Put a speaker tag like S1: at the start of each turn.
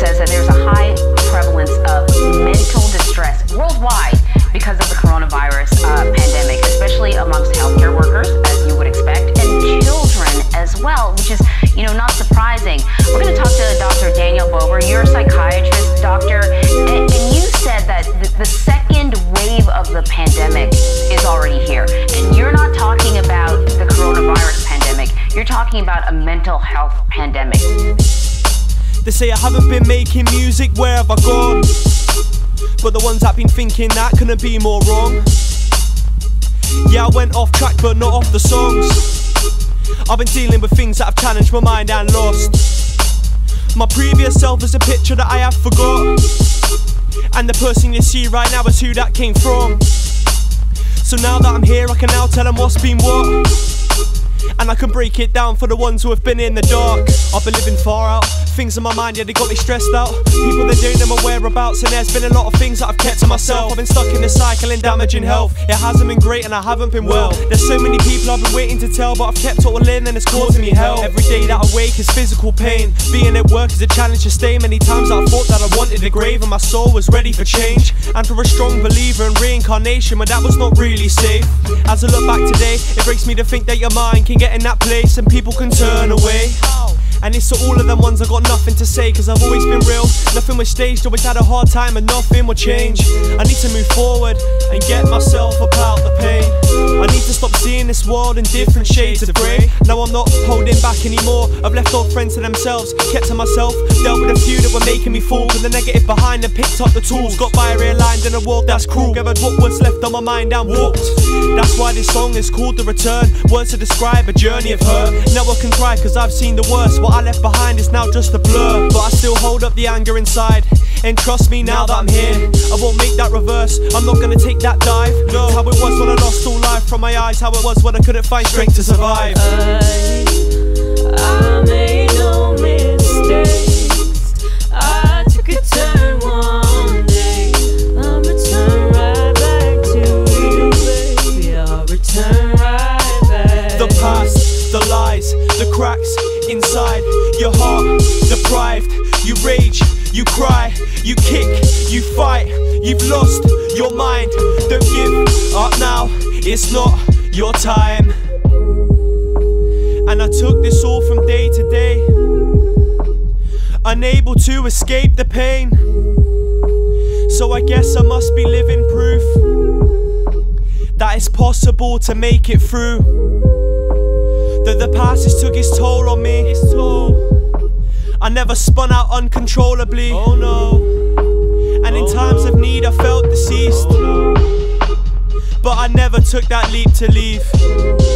S1: says that there's a high prevalence of mental distress worldwide because of the coronavirus uh, pandemic, especially amongst healthcare workers, as you would expect, and children as well, which is, you know, not surprising. We're going to talk to Dr. Daniel Bober. You're a psychiatrist, doctor, and, and you said that the, the second wave of the pandemic is already here. And you're not talking about the coronavirus pandemic, you're talking about a mental health pandemic.
S2: They say I haven't been making music, where have I gone? But the ones that been thinking that couldn't be more wrong. Yeah, I went off track, but not off the songs. I've been dealing with things that have challenged my mind and lost. My previous self is a picture that I have forgot. And the person you see right now is who that came from. So now that I'm here, I can now tell them what's been what. And I can break it down for the ones who have been in the dark. I've been living far out, things in my mind, yeah, they got me stressed out. People that don't know my whereabouts, and there's been a lot of things that I've kept to myself. I've been stuck in the cycle and damaging health. It hasn't been great, and I haven't been well. There's so many people I've been waiting to tell, but I've kept it all in, and it's causing me hell. Every day I is physical pain. Being at work is a challenge to stay. Many times I thought that I wanted a grave, and my soul was ready for change. And for a strong believer in reincarnation, but that was not really safe. As I look back today, it breaks me to think that your mind can get in that place and people can turn away. And it's to all of them ones I got nothing to say Cause I've always been real, nothing was staged Always had a hard time and nothing will change. I need to move forward and get myself up out the pain. I need to stop seeing this world in different shades of grey. Now I'm not holding back anymore. I've left old friends to themselves, kept to myself Dealt with a few that were making me fall. With the negative behind and picked up the tools. Got by realigned in a world that's cruel. Gathered what was left on my mind and walked. That's why this song is called The Return. Words to describe a journey of hurt. Now I can cry cause I've seen the worst what I left behind is now just a blur. But I still hold up the anger inside. And trust me now that I'm here, I won't make that reverse. I'm not gonna take that dive. No, how it was when I lost all life from my eyes. How it was when I couldn't find strength to survive.
S3: Uh,
S2: the lies, the cracks inside your heart, deprived. You rage, you cry, you kick, you fight. You've lost your mind. Don't give up now, it's not your time. And I took this all from day to day, unable to escape the pain. So I guess I must be living proof that it's possible to make it through. The past has took its toll on me. Its toll. I never spun out uncontrollably. Oh no. And in oh, times of need, I felt deceased. Oh, but I never took that leap to leave.